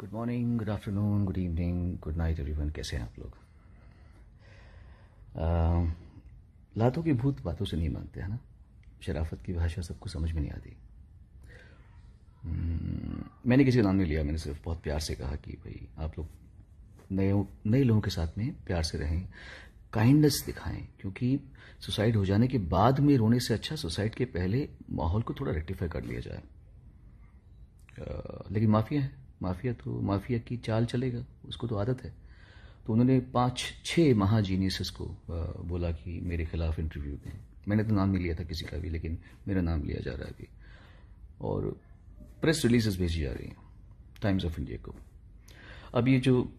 Good morning good afternoon good evening good night everyone कैसे हैं आप लोग? लातों के भूत बातों से नहीं मानते हैं ना? शराफत की भाषा सबको समझ में नहीं आती। हम्म, मैंने किसी का नाम नहीं लिया मैंने सिर्फ़ बहुत प्यार से कहा कि भाई आप लोग नए नए लोगों के साथ में प्यार से रहें काइंडनेस दिखाएँ क्योंकि सुसाइड हो जाने के बाद में रोने से अच्छा सुसाइड के पहले माहौल को थोड़ा रेक्टिफाई कर लिया जाए। लेकिन माफिया है। माफिया तो माफिया की चाल चलेगा, उसको तो आदत है। तो उन्होंने पाँच, छह महाजीनियस को बोला कि मेरे खिलाफ इंटरव्यू दें। मैंने तो नाम नहीं लिया था किसी का भी, लेकिन मेरा नाम लिया जा रहा है अभी। और प्रेस रिलीजेस भेजी जा रही हैं टाइम्स ऑफ़ इंडिया को। अब ये जो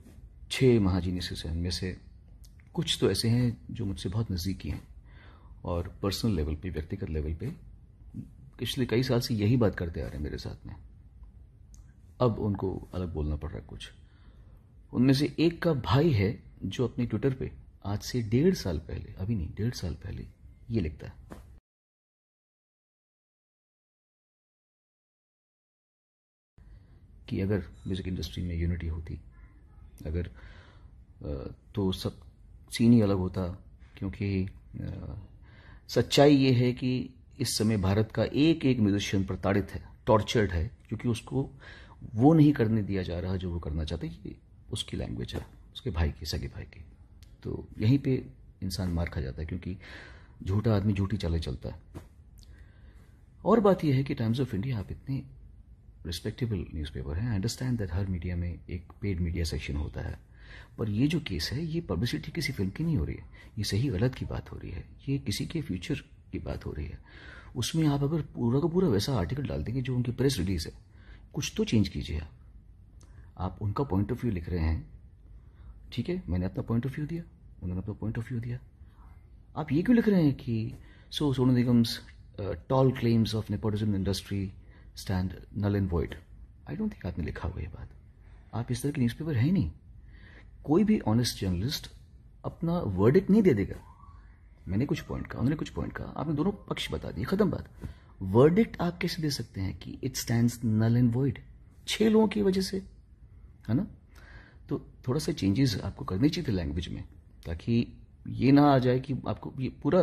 छह महाजीनियस हैं उनमें से कुछ तो ऐसे हैं जो मुझसे बहुत नज़दीकी हैं। और पर्सनल लेवल पे, व्यक्तिगत लेवल पे, पिछले कई साल से यही बात करते आ रहे हैं मेरे साथ में। अब उनको अलग बोलना पड़ रहा है कुछ। उनमें से एक का भाई है जो अपने ट्विटर पे आज से डेढ़ साल पहले, अभी नहीं, डेढ़ साल पहले ये लिखता है। कि अगर म्यूज़िक इंडस्ट्री में यूनिटी होती, अगर तो सब सीन ही अलग होता, क्योंकि सच्चाई ये है कि इस समय भारत का एक एक म्यूजिशियन प्रताड़ित है टॉर्चर्ड है, क्योंकि उसको वो नहीं करने दिया जा रहा जो वो करना चाहता, ये उसकी लैंग्वेज है, उसके भाई की, सगे भाई की। तो यहीं पे इंसान मार खा जाता है, क्योंकि झूठा आदमी झूठी चालें चलता है। और बात यह है कि टाइम्स ऑफ़ इंडिया आप इतने रिस्पेक्टेबल न्यूज़पेपर है अंडरस्टैंड दैट हर मीडिया में एक पेड मीडिया सेक्शन होता है। पर ये जो केस है, ये पब्लिसिटी किसी फ़िल्म की नहीं हो रही है। ये सही गलत की बात हो रही है। ये किसी के फ्यूचर की बात हो रही है। उसमें आप अगर पूरा का पूरा वैसा आर्टिकल डाल देंगे जो उनकी प्रेस रिलीज़ है कुछ तो चेंज कीजिए आप। उनका पॉइंट ऑफ़ व्यू लिख रहे हैं। ठीक है, मैंने अपना पॉइंट ऑफ़ व्यू दिया, उन्होंने अपना पॉइंट ऑफ़ व्यू दिया। आप ये क्यों लिख रहे हैं कि so Sonu Nigam's tall claims of nepotism industry stand null and void I don't think आपने लिखा हुआ ये बात। आप इस तरह के न्यूज़पेपर ही नहीं। कोई भी ऑनेस्ट जर्नलिस्ट अपना वर्डिक नहीं दे देगा। मैंने कुछ पॉइंट कहा, उन्होंने कुछ पॉइंट कहा। आपने दोनों पक्ष बता दिए, खत्म बात। वर्डिक्ट आप कैसे दे सकते हैं कि it stand null and void छह लोगों की वजह से, है ना? तो थोड़ा सा चेंजेस आपको करनी चाहिए थे लैंग्वेज में, ताकि ये ना आ जाए कि आपको ये पूरा,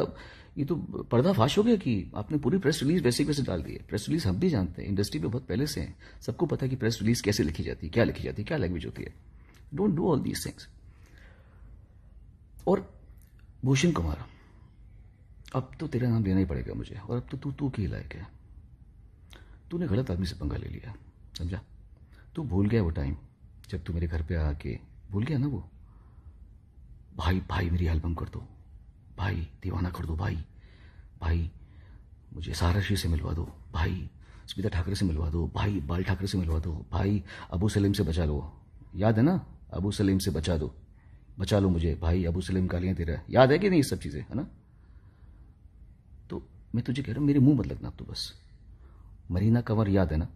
ये तो पर्दाफाश हो गया कि आपने पूरी प्रेस रिलीज़ वैसे वैसे डाल दी है। प्रेस रिलीज़ हम भी जानते हैं इंडस्ट्री में बहुत पहले से हैं। सबको पता है कि प्रेस रिलीज़ कैसे लिखी जाती है, क्या लिखी जाती है, क्या लैंग्वेज होती है। Don't do all these things और भूषण कुमार अब तो तेरा नाम लेना ही पड़ेगा मुझे, और अब तो तू तू की लायक है तूने गलत आदमी से पंगा ले लिया, समझा? तू भूल गया वो टाइम जब तू मेरे घर पे आके, भूल गया ना वो? भाई भाई, मेरी एल्बम कर दो, भाई, दीवाना कर दो, भाई भाई, मुझे सारा शी से मिलवा दो, भाई, स्मिता ठाकरे से मिलवा दो, भाई, बाल ठाकरे से मिलवा दो, भाई, अबू सलीम से बचा लो। याद है ना? अबू सलीम से बचा दो, बचा लो मुझे, भाई, अबू सलीम गालियाँ तेरा याद है कि नहीं ये सब चीज़ें, है ना? मैं तुझे कह रहा हूँ, मेरे मुँह मत लगना अब तो बस। मरीना कंवर याद है ना?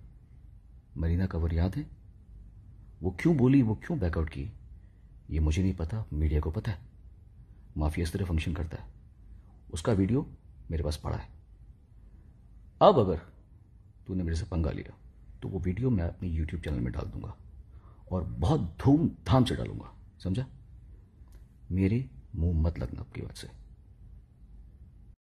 मरीना कंवर याद है? वो क्यों बोली, वो क्यों बैकआउट की? ये मुझे नहीं पता, मीडिया को पता है। माफिया इस तरह फ़ंक्शन करता है। उसका वीडियो मेरे पास पड़ा है। अब अगर तूने मेरे से पंगा लिया तो वो वीडियो मैं अपने यूट्यूब चैनल में डाल दूँगा और बहुत धूमधाम से डालूँगा, समझा? मेरे मुँह मत लगना आपकी बात से।